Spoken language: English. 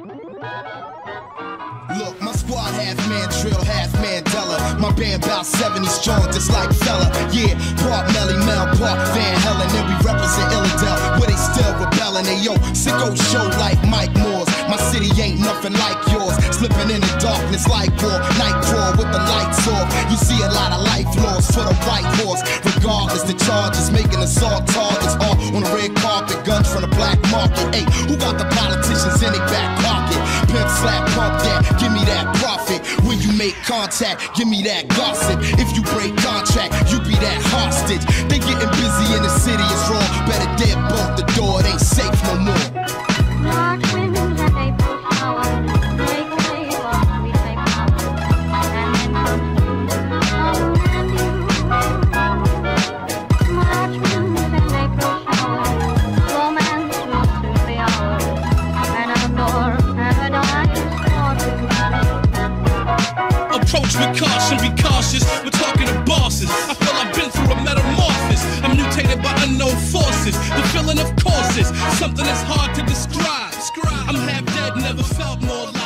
Look, my squad half man drill, half Mandela. My band about 70 strong, just like fella. Yeah, Park Melle Mel, Park Van Halen, and we represent Illidale, where they still rebelling. They yo, sicko show like Mike Moore's. My city ain't nothing like yours. Slipping in the darkness like war, night crawl with the lights off. You see a lot of life lost for the white horse. Regardless, the charges making assault targets all on the red carpet, guns from the black market. Hey, who got the politicians slap, pump that, give me that profit. When you make contact, give me that gossip. If you break contract, Approach with caution, be cautious. We're talking to bosses. I feel I've been through a metamorphosis. I'm mutated by unknown forces. The feeling of courses, something that's hard to describe. I'm half dead, never felt more.